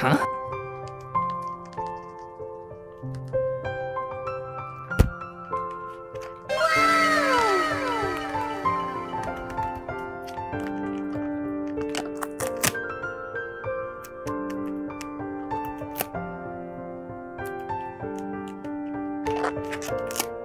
Huh? Wow.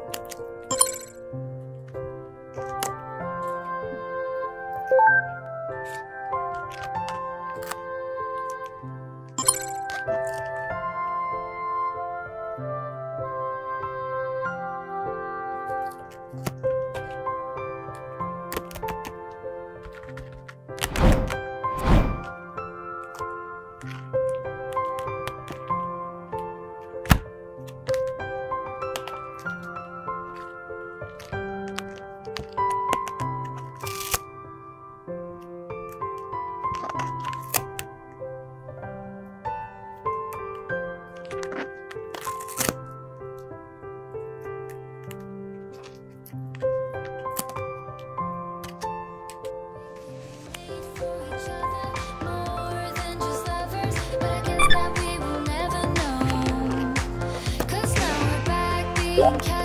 핑크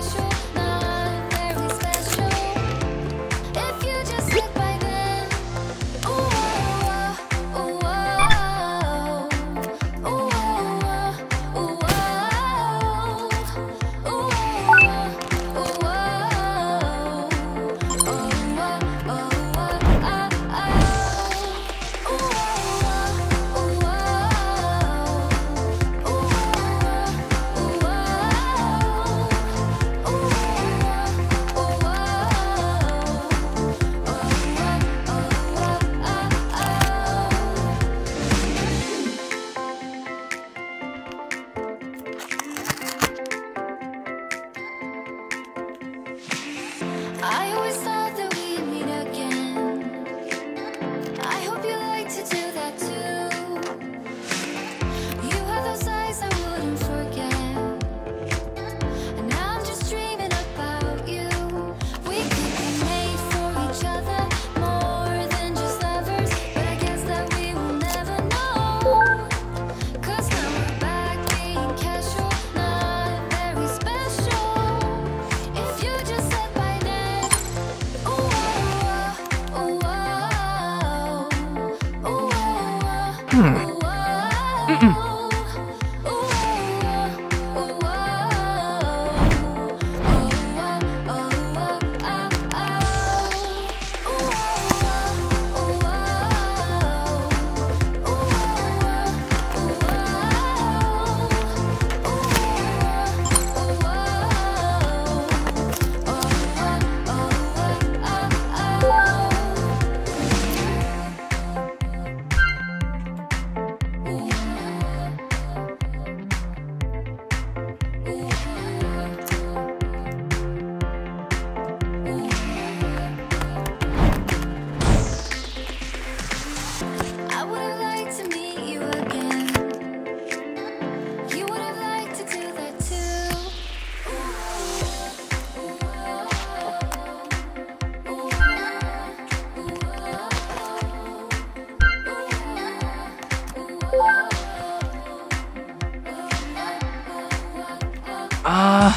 Ah.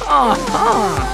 Uh, ah. Uh, ah. Uh.